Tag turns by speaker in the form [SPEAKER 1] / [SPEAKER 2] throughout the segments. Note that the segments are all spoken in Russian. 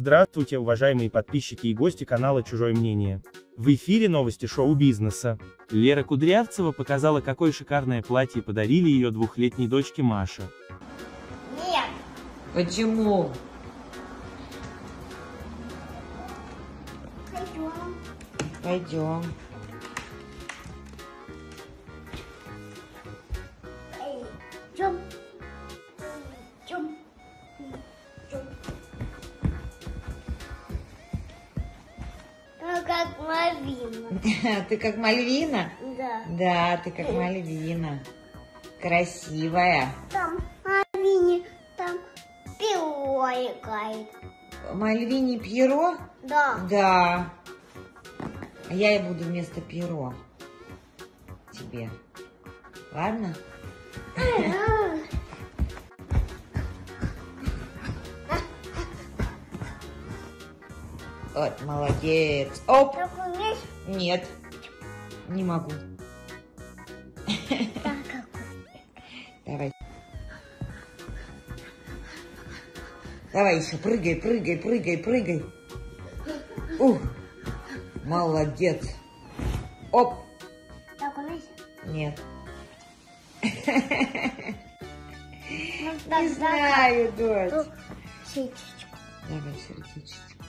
[SPEAKER 1] Здравствуйте, уважаемые подписчики и гости канала «Чужое мнение». В эфире новости шоу-бизнеса. Лера Кудрявцева показала, какое шикарное платье подарили ее двухлетней дочке Маше.
[SPEAKER 2] Нет.
[SPEAKER 3] Почему?
[SPEAKER 2] Пойдем.
[SPEAKER 3] Пойдем.
[SPEAKER 2] Как Мальвина.
[SPEAKER 3] Ты как Мальвина?
[SPEAKER 2] Да.
[SPEAKER 3] Да, ты как Мальвина. Красивая.
[SPEAKER 2] Там Мальвине, там пиво играет.
[SPEAKER 3] Мальвине Пьеро?
[SPEAKER 2] Да.
[SPEAKER 3] Да. А я и буду вместо Пьеро. Тебе. Ладно? Вот, молодец. Оп! Нет, не могу.
[SPEAKER 2] Как
[SPEAKER 3] Давай. Давай еще, прыгай, прыгай, прыгай, прыгай. Ух, молодец. Оп, нет.
[SPEAKER 2] Ну,
[SPEAKER 3] Не знаю, дочь. Давай сердечко.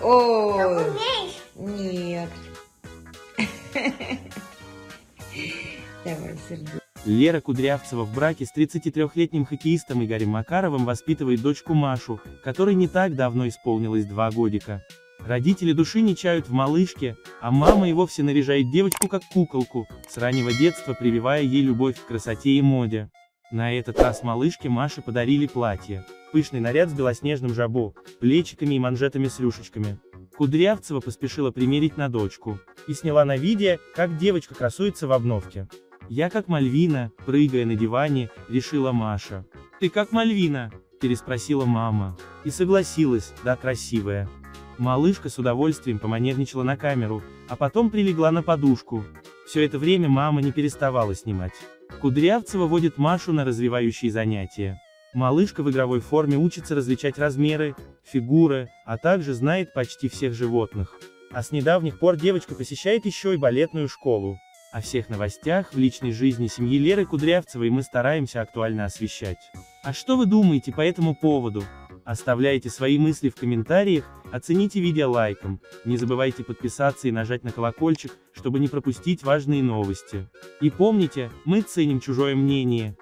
[SPEAKER 3] Ой,
[SPEAKER 2] умеешь?
[SPEAKER 3] нет. Давай сердечко.
[SPEAKER 1] Лера Кудрявцева в браке с 33-летним хоккеистом Игорем Макаровым воспитывает дочку Машу, которой не так давно исполнилось два годика. Родители души не чают в малышке, а мама и вовсе наряжает девочку как куколку, с раннего детства прививая ей любовь к красоте и моде. На этот раз малышке Маше подарили платье. Пышный наряд с белоснежным жабо, плечиками и манжетами с рюшечками. Кудрявцева поспешила примерить на дочку. И сняла на видео, как девочка красуется в обновке. «Я как Мальвина», прыгая на диване, решила Маша. «Ты как Мальвина?» – переспросила мама. И согласилась, да красивая. Малышка с удовольствием поманерничала на камеру, а потом прилегла на подушку. Все это время мама не переставала снимать. Кудрявцева водит Машу на развивающие занятия. Малышка в игровой форме учится различать размеры, фигуры, а также знает почти всех животных. А с недавних пор девочка посещает еще и балетную школу. О всех новостях в личной жизни семьи Леры Кудрявцевой мы стараемся актуально освещать. А что вы думаете по этому поводу? Оставляйте свои мысли в комментариях, оцените видео лайком, не забывайте подписаться и нажать на колокольчик, чтобы не пропустить важные новости. И помните, мы ценим чужое мнение.